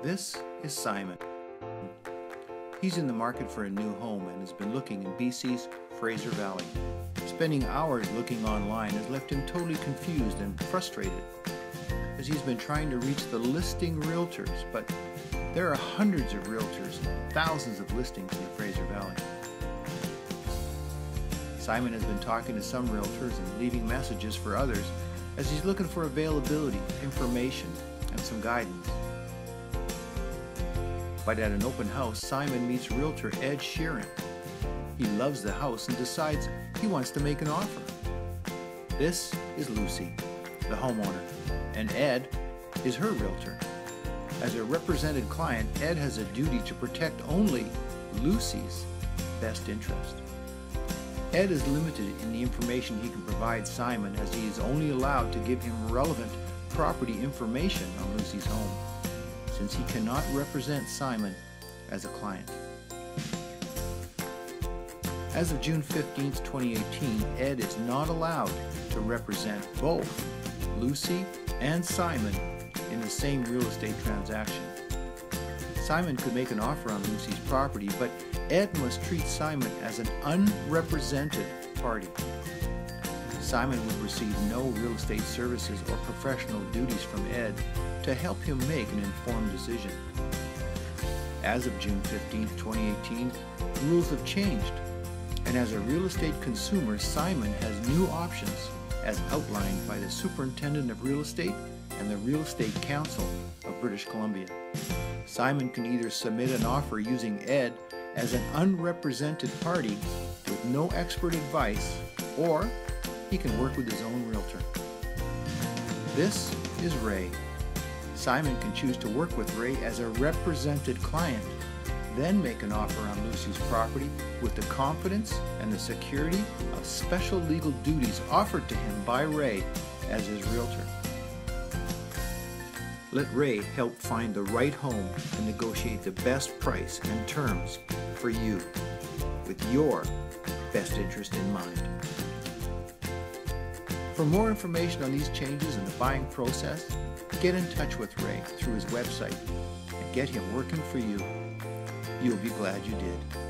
This is Simon. He's in the market for a new home and has been looking in BC's Fraser Valley. Spending hours looking online has left him totally confused and frustrated as he's been trying to reach the listing realtors, but there are hundreds of realtors thousands of listings in the Fraser Valley. Simon has been talking to some realtors and leaving messages for others as he's looking for availability, information, and some guidance. But at an open house, Simon meets realtor Ed Sheeran. He loves the house and decides he wants to make an offer. This is Lucy, the homeowner, and Ed is her realtor. As a represented client, Ed has a duty to protect only Lucy's best interest. Ed is limited in the information he can provide Simon as he is only allowed to give him relevant property information on Lucy's home, since he cannot represent Simon as a client. As of June 15, 2018, Ed is not allowed to represent both Lucy and Simon in the same real estate transaction. Simon could make an offer on Lucy's property, but Ed must treat Simon as an unrepresented party. Simon would receive no real estate services or professional duties from Ed to help him make an informed decision. As of June 15, 2018, rules have changed, and as a real estate consumer, Simon has new options as outlined by the Superintendent of Real Estate and the Real Estate Council of British Columbia. Simon can either submit an offer using Ed as an unrepresented party with no expert advice, or he can work with his own realtor. This is Ray. Simon can choose to work with Ray as a represented client, then make an offer on Lucy's property with the confidence and the security of special legal duties offered to him by Ray as his realtor. Let Ray help find the right home and negotiate the best price and terms for you with your best interest in mind. For more information on these changes in the buying process, get in touch with Ray through his website and get him working for you. You'll be glad you did.